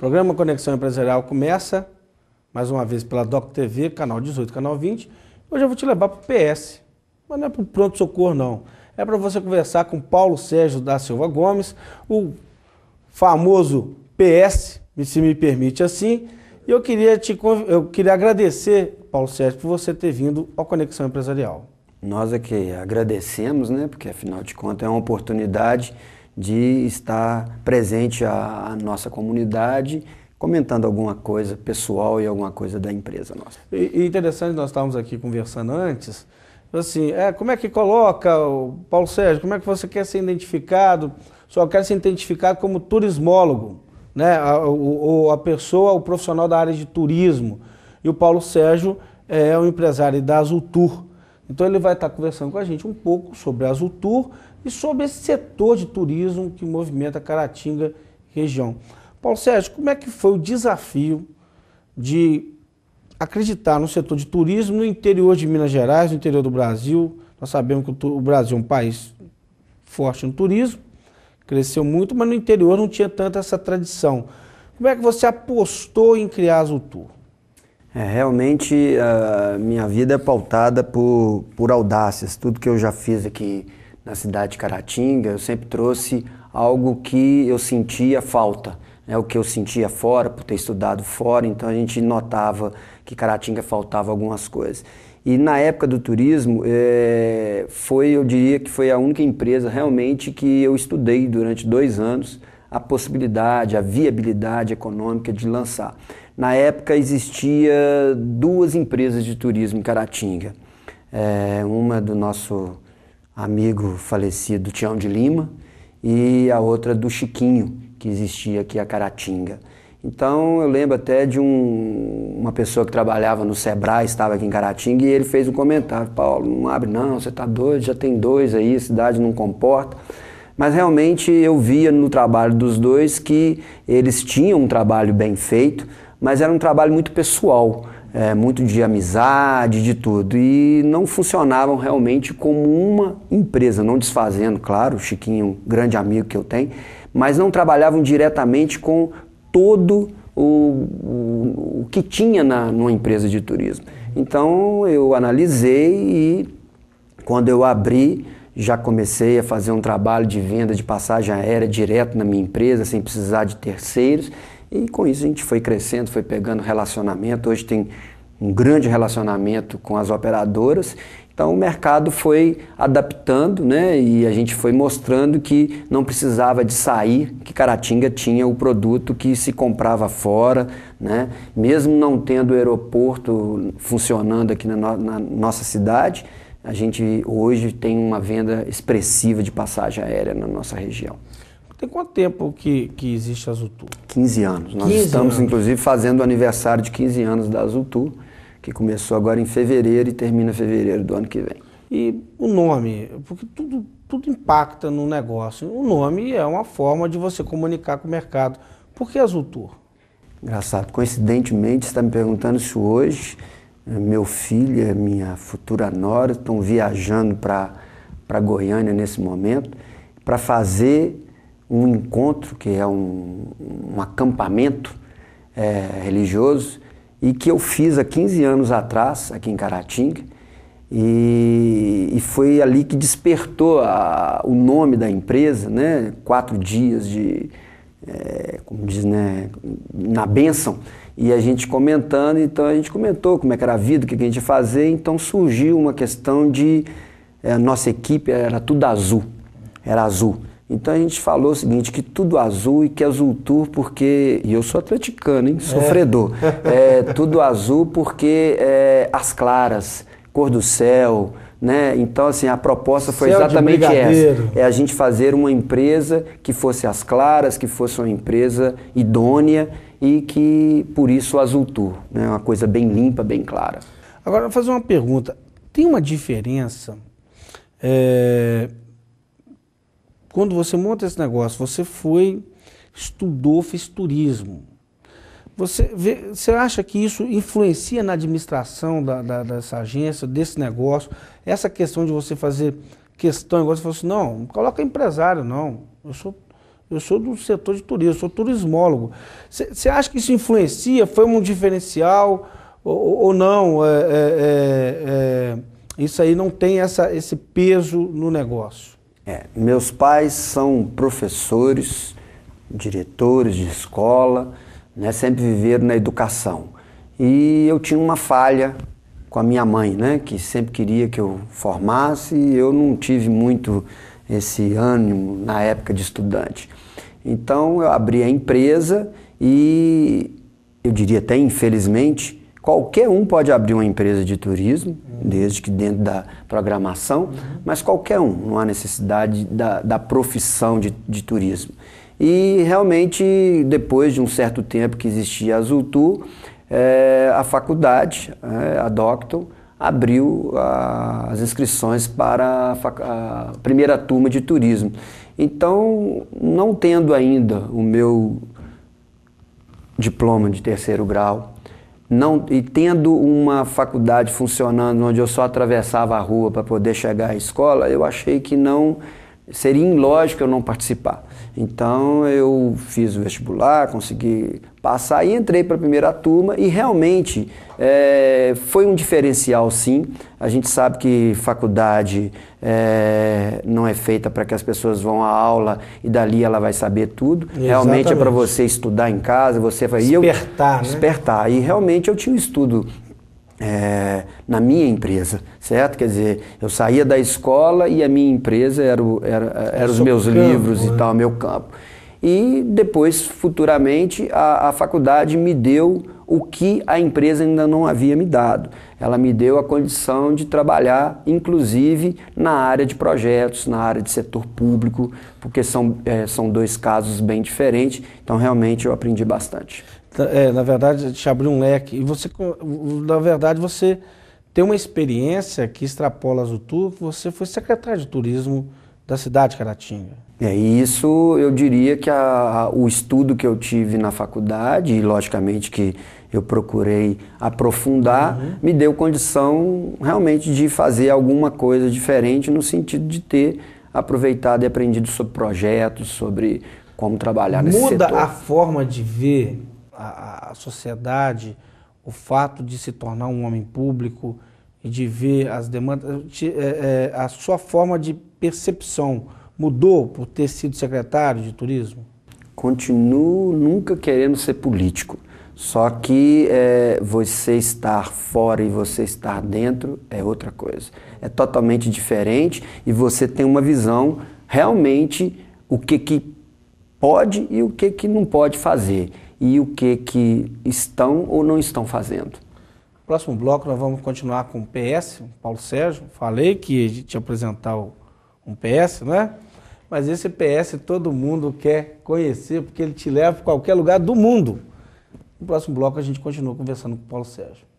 programa Conexão Empresarial começa, mais uma vez, pela Doc TV, canal 18, canal 20. Hoje eu vou te levar para o PS, mas não é para o pronto-socorro, não. É para você conversar com Paulo Sérgio da Silva Gomes, o famoso PS, se me permite assim. E eu queria, te, eu queria agradecer, Paulo Sérgio, por você ter vindo ao Conexão Empresarial. Nós é que agradecemos, né? Porque afinal de contas é uma oportunidade de estar presente à, nossa comunidade, comentando alguma coisa pessoal e alguma coisa da empresa nossa. E, interessante, nós estávamos aqui conversando antes, assim, é, como é que coloca, Paulo Sérgio, como é que você quer ser identificado? Só quer ser identificado como turismólogo, né? A, a pessoa, o profissional da área de turismo. E o Paulo Sérgio é o empresário da Azul Tour. Então ele vai estar conversando com a gente um pouco sobre a Azul Tour e sobre esse setor de turismo que movimenta Caratinga região. Paulo Sérgio, como é que foi o desafio de acreditar no setor de turismo no interior de Minas Gerais, no interior do Brasil? Nós sabemos que o Brasil é um país forte no turismo, cresceu muito, mas no interior não tinha tanta essa tradição. Como é que você apostou em criar Azul Tour? É, realmente a minha vida é pautada por, por audácias. Tudo que eu já fiz aqui na cidade de Caratinga, eu sempre trouxe algo que eu sentia falta, né? o que eu sentia fora, por ter estudado fora, então a gente notava que Caratinga faltava algumas coisas. E na época do turismo, é, foi, eu diria que foi a única empresa realmente que eu estudei durante dois anos a possibilidade, a viabilidade econômica de lançar. Na época existia duas empresas de turismo em Caratinga. É, uma do nosso amigo falecido Tião de Lima, e a outra do Chiquinho, que existia aqui a Caratinga. Então eu lembro até de um, uma pessoa que trabalhava no Sebrae, estava aqui em Caratinga, e ele fez um comentário: Paulo, não abre não, você está doido, já tem dois aí, a cidade não comporta. Mas realmente eu via no trabalho dos dois que eles tinham um trabalho bem feito, mas era um trabalho muito pessoal é, muito de amizade, de tudo. E não funcionavam realmente como uma empresa, não desfazendo, claro, o Chiquinho, um grande amigo que eu tenho, mas não trabalhavam diretamente com todo o, o, o que tinha na, numa empresa de turismo. Então eu analisei e quando eu abri, já comecei a fazer um trabalho de venda de passagem aérea direto na minha empresa, sem precisar de terceiros. E com isso a gente foi crescendo, foi pegando relacionamento. Hoje tem um grande relacionamento com as operadoras. Então o mercado foi adaptando, né? E a gente foi mostrando que não precisava de sair, que Caratinga tinha o produto que se comprava fora, né? Mesmo não tendo o aeroporto funcionando aqui na, no, na nossa cidade, a gente hoje tem uma venda expressiva de passagem aérea na nossa região. Tem quanto tempo que, que existe a Azul Tour? 15 anos. Nós 15 estamos, anos. inclusive, fazendo o aniversário de 15 anos da Azul Tour, que começou agora em fevereiro e termina em fevereiro do ano que vem. E o nome, porque tudo, tudo impacta no negócio. O nome é uma forma de você comunicar com o mercado. Por que Azul Tour? Engraçado. Coincidentemente, você está me perguntando isso hoje. É, meu filho e minha futura nora estão viajando para Goiânia nesse momento para fazer um encontro, que é um, um acampamento é, religioso, e que eu fiz há 15 anos atrás, aqui em Caratinga, e, e foi ali que despertou a, o nome da empresa, né? quatro dias de, é, como diz, né? na bênção, e a gente comentando, então a gente comentou como é que era a vida, o que a gente ia fazer, então surgiu uma questão de, é, nossa equipe era tudo azul, era azul. Então a gente falou o seguinte, que tudo azul e que azul tour porque, e eu sou atleticano, hein, sofredor, é. é tudo azul porque é, as claras, cor do céu, né? Então assim, a proposta foi céu exatamente essa, é a gente fazer uma empresa que fosse as claras, que fosse uma empresa idônea e que por isso o azul tour, né? Uma coisa bem limpa, bem clara. Agora, vou fazer uma pergunta, tem uma diferença é, quando você monta esse negócio, você foi, estudou, fez turismo. Você, vê, você acha que isso influencia na administração da, da, dessa agência, desse negócio? Essa questão de você fazer questão, igual você falou assim, não, não coloca empresário, não. Eu sou, Eu sou do setor de turismo, sou turismólogo. Você acha que isso influencia? Foi um diferencial ou, ou não? É, é, é, é, isso aí não tem essa, esse peso no negócio? É, meus pais são professores, diretores de escola, né, sempre viveram na educação. E eu tinha uma falha com a minha mãe, né, que sempre queria que eu formasse e eu não tive muito esse ânimo na época de estudante. Então eu abri a empresa e eu diria até infelizmente, qualquer um pode abrir uma empresa de turismo, desde que dentro da programação, mas qualquer um, não há necessidade da, da profissão de, de turismo. E realmente, depois de um certo tempo que existia a Azultur, é, a faculdade, é, a Docton, abriu a, as inscrições para a, a, primeira turma de turismo. Então, não tendo ainda o meu diploma de terceiro grau, não, e tendo uma faculdade funcionando onde eu só atravessava a rua para poder chegar à escola, eu achei que não seria ilógico eu não participar. Então eu fiz o vestibular, consegui passar e entrei para a primeira turma e realmente é, foi um diferencial sim. A gente sabe que faculdade é, não é feita para que as pessoas vão à aula e dali ela vai saber tudo. Exatamente. Realmente é para você estudar em casa, você vai... Despertar, eu, né? Despertar. E realmente eu tinha um estudo é, na minha empresa, certo? Quer dizer, eu saía da escola e a minha empresa era, o, era, era os meus campo, livros né? e tal, meu campo. E depois, futuramente, a, a faculdade me deu o que a empresa ainda não havia me dado. Ela me deu a condição de trabalhar, inclusive, na área de projetos, na área de setor público, porque são, é, são dois casos bem diferentes. Então, realmente, eu aprendi bastante. É, na verdade, te abriu um leque. E você, na verdade, você tem uma experiência que extrapola Zutu, que você foi secretário de turismo da cidade de Caratinga. É, isso eu diria que a, a, o estudo que eu tive na faculdade, e logicamente que eu procurei aprofundar, uhum. me deu condição realmente de fazer alguma coisa diferente no sentido de ter aproveitado e aprendido sobre projetos, sobre como trabalhar nesse Muda setor. a forma de ver a, a sociedade, o fato de se tornar um homem público e de ver as demandas, é, é, a sua forma de percepção mudou por ter sido secretário de turismo? Continuo nunca querendo ser político. Só que é, você estar fora e você estar dentro é outra coisa. É totalmente diferente e você tem uma visão realmente o que, que pode e o que, que não pode fazer e o que, que estão ou não estão fazendo. Próximo bloco nós vamos continuar com o PS, Paulo Sérgio. Falei que a gente ia apresentar um PS, né? Mas esse PS todo mundo quer conhecer porque ele te leva para qualquer lugar do mundo. No próximo bloco a gente continua conversando com o Paulo Sérgio.